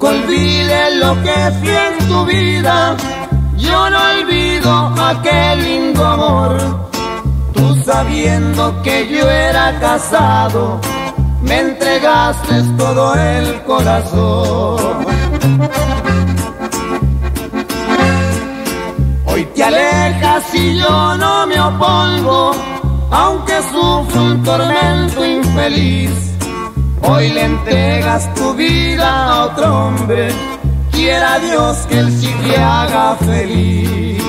Nunca olvides lo que fui en tu vida, yo no olvido aquel lindo amor. Tú sabiendo que yo era casado, me entregaste todo el corazón. Hoy te alejas y yo no me opongo, aunque sufro un tormento infeliz. Hoy le entregas tu vida a otro hombre, quiera Dios que él sí te haga feliz.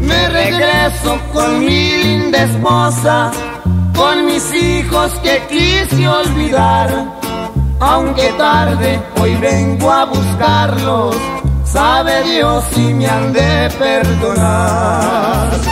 Me regreso con mi linda esposa, con mis hijos que quise olvidar. Aunque tarde, hoy vengo a buscarlos, sabe Dios si me han de perdonar.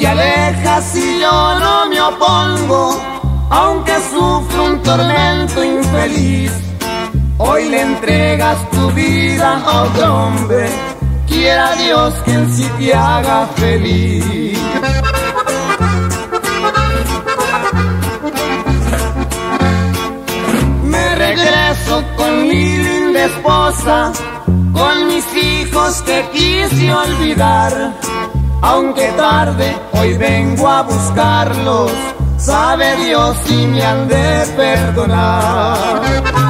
Te alejas y yo no me opongo, aunque sufro un tormento infeliz. Hoy le entregas tu vida a otro hombre, quiera Dios que él sí te haga feliz. Me regreso con mi linda esposa, con mis hijos que quise olvidar. Aunque tarde, hoy vengo a buscarlos. Sabe Dios si me han de perdonar.